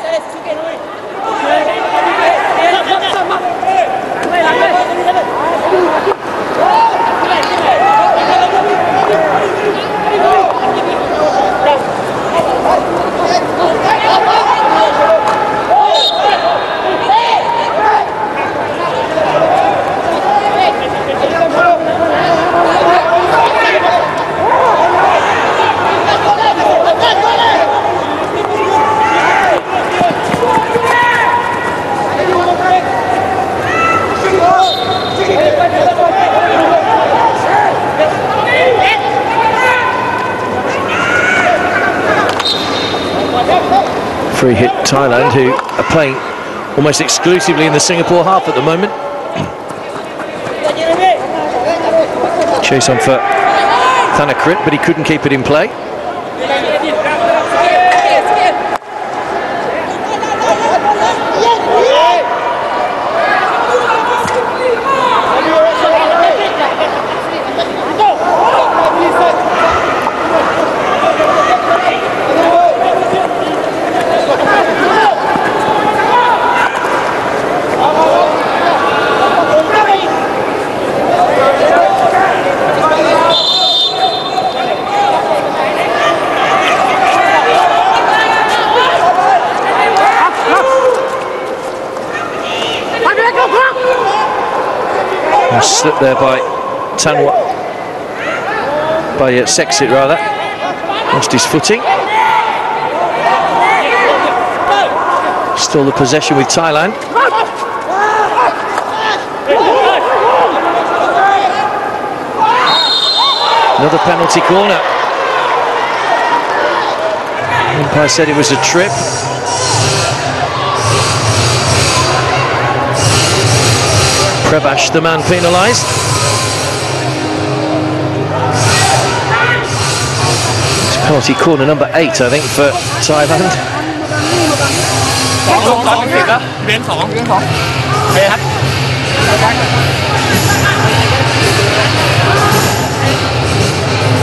Free hit Thailand, who are playing almost exclusively in the Singapore half at the moment. Chase on for Thanakrit, but he couldn't keep it in play. Slipped there by Tanwa, by uh, Seksit rather. Lost his footing. Still the possession with Thailand. Another penalty corner. Umpire said it was a trip. Krebash, the man penalised. penalty corner number eight, I think, for Thailand.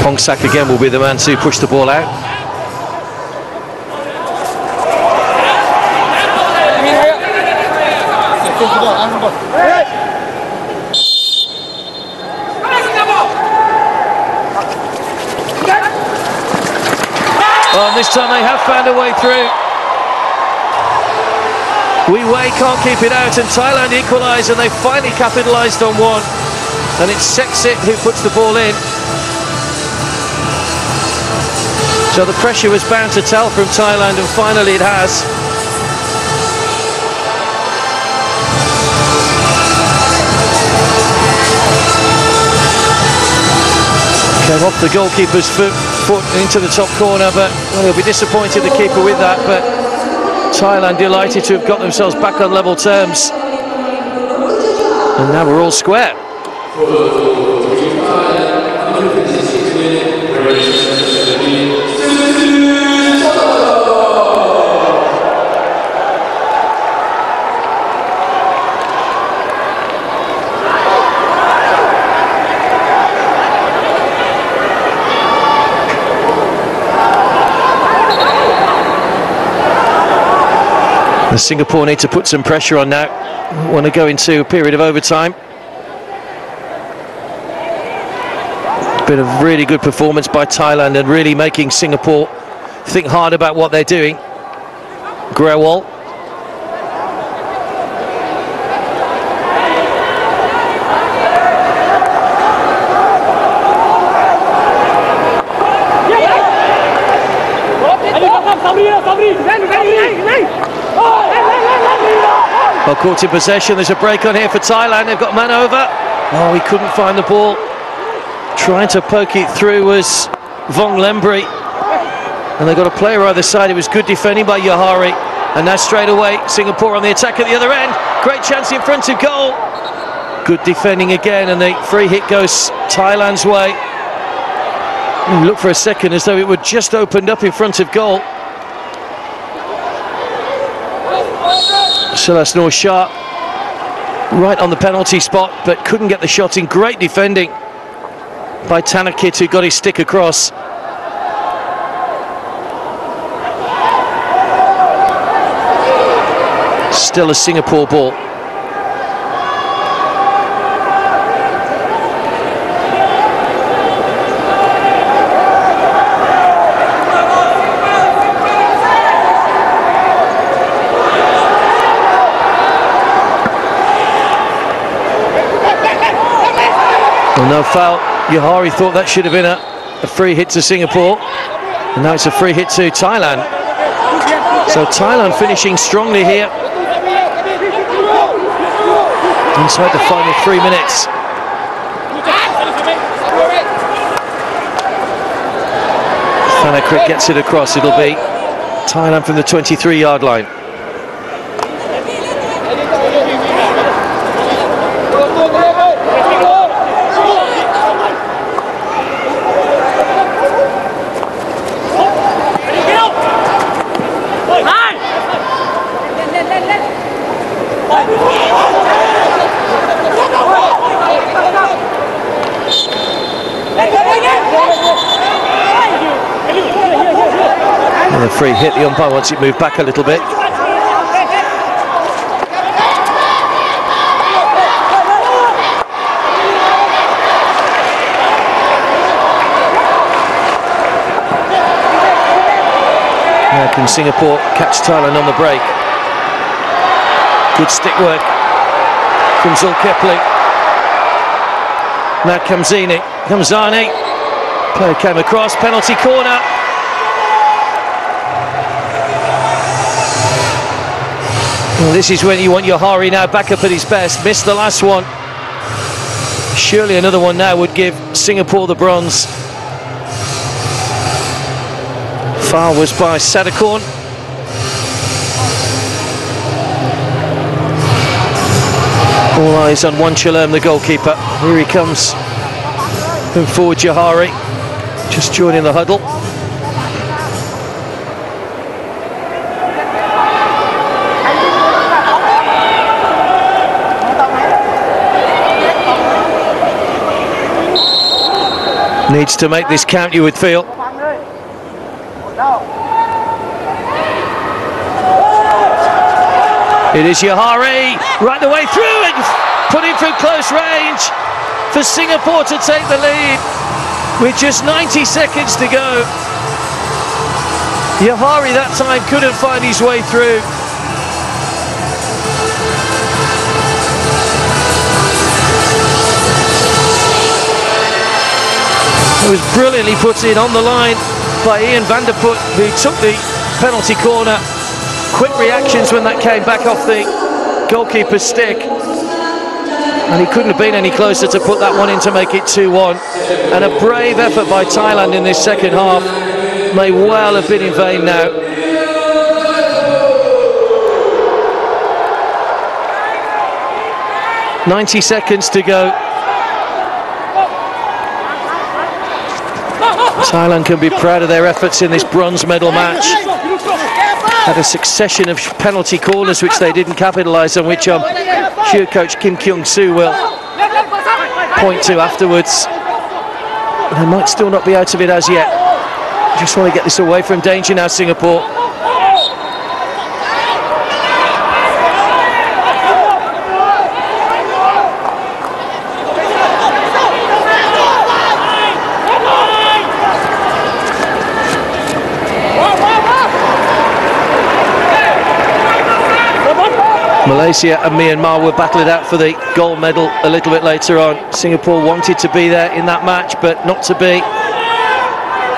Pongsak again will be the man to push the ball out. Time uh, they have found a way through. Wee Wei can't keep it out, and Thailand equalise, and they finally capitalised on one. And it's Seksit who puts the ball in. So the pressure was bound to tell from Thailand, and finally it has. Off the goalkeeper's foot, foot into the top corner, but well, he'll be disappointed, the keeper, with that. But Thailand delighted to have got themselves back on level terms. And now we're all square. The Singapore need to put some pressure on now. Want to go into a period of overtime. Bit of really good performance by Thailand and really making Singapore think hard about what they're doing. Grewal. Well, caught in possession. There's a break on here for Thailand. They've got man over. Oh, he couldn't find the ball. Trying to poke it through was Vong Lembri. And they got a player either side. It was good defending by Yuhari. And now straight away, Singapore on the attack at the other end. Great chance in front of goal. Good defending again, and the free hit goes Thailand's way. Hmm, look for a second as though it would just opened up in front of goal. Noor Shah right on the penalty spot, but couldn't get the shot in. Great defending. by Tanakit who got his stick across. Still a Singapore ball. No foul. Yuhari thought that should have been a, a free hit to Singapore. And now it's a free hit to Thailand. So Thailand finishing strongly here. Inside the final three minutes. Thanakrit gets it across. It'll be Thailand from the 23 yard line. Free hit. The umpire once it moved back a little bit. Now can Singapore catch Thailand on the break? Good stick work from Zulkepli. Now Kamzini, Kamsani. Player came across, penalty corner. Well, this is when you want Yuhari now back up at his best. Missed the last one. Surely another one now would give Singapore the bronze. Foul was by Sadakorn. All eyes on Wan Wanchalerm, the goalkeeper. Here he comes. Moving forward, Yuhari. Just joining the huddle. Needs to make this count, you would feel. It is Yuhari, right the way through and put him from close range for Singapore to take the lead with just 90 seconds to go. Yuhari that time couldn't find his way through. It was brilliantly put in on the line by Ian Vanderput, der Put, who took the penalty corner. Quick reactions when that came back off the goalkeeper's stick. And he couldn't have been any closer to put that one in to make it 2-1. And a brave effort by Thailand in this second half may well have been in vain now. Ninety seconds to go. Thailand can be proud of their efforts in this bronze medal match. Had a succession of penalty corners which they didn't capitalise on, which um, sure coach Kim Kyung Soo will point to afterwards. They might still not be out of it as yet. Just want to get this away from danger now, Singapore. Malaysia and Myanmar will battle it out for the gold medal a little bit later on. Singapore wanted to be there in that match, but not to be.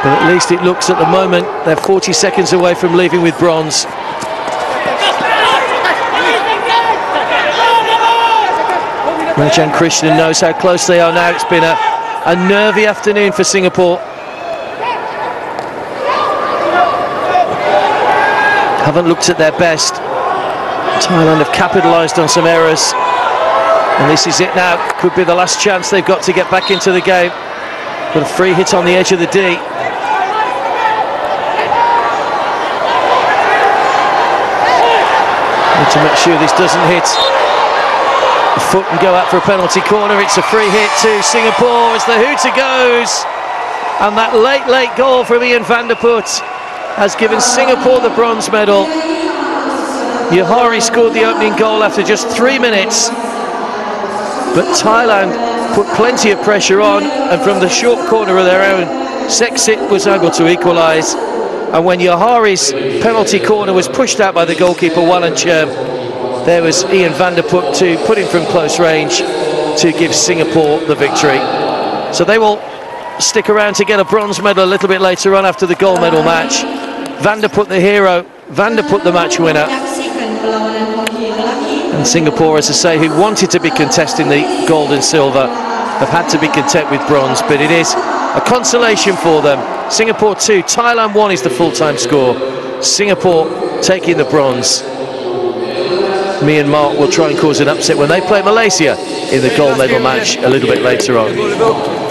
But at least it looks at the moment they're 40 seconds away from leaving with bronze. Rajan Krishnan knows how close they are now. It's been a, a nervy afternoon for Singapore. Haven't looked at their best. Thailand have capitalised on some errors. And this is it now. Could be the last chance they've got to get back into the game. Got a free hit on the edge of the D. Need to make sure this doesn't hit foot and go out for a penalty corner. It's a free hit to Singapore as the hooter goes. And that late, late goal from Ian van der Put has given Singapore the bronze medal. Yuhari scored the opening goal after just three minutes. But Thailand put plenty of pressure on, and from the short corner of their own, Seksit was able to equalise. And when Yuhari's penalty corner was pushed out by the goalkeeper, Wanchalerm, there was Ian van der Put to put him from close range to give Singapore the victory. So they will stick around to get a bronze medal a little bit later on after the gold medal match. Vanderput the hero, Vanderput the match winner. And Singapore, as I say, who wanted to be contesting the gold and silver, have had to be content with bronze. But it is a consolation for them. Singapore 2, Thailand 1 is the full-time score. Singapore taking the bronze. Myanmar will try and cause an upset when they play Malaysia in the gold medal match a little bit later on.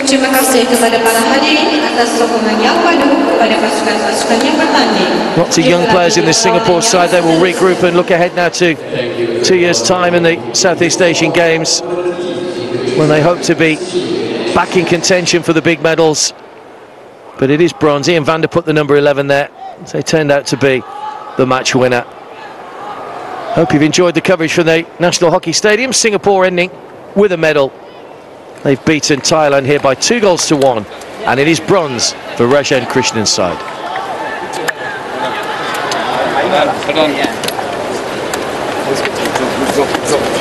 Terima kasih kepada para hadirin atas sokongan yang padu kepada pasukan-pasukan yang bertanding. Lots of young players in the Singapore side. They will regroup and look ahead now to two years' time in the Southeast Asian Games when they hope to be back in contention for the big medals. But it is bronze. Ian van der Put the number 11 there. They turned out to be the match winner. Hope you've enjoyed the coverage from the National Hockey Stadium. Singapore ending with a medal. They've beaten Thailand here by two goals to one. And it is bronze for Rajan Krishnan's side. Oi,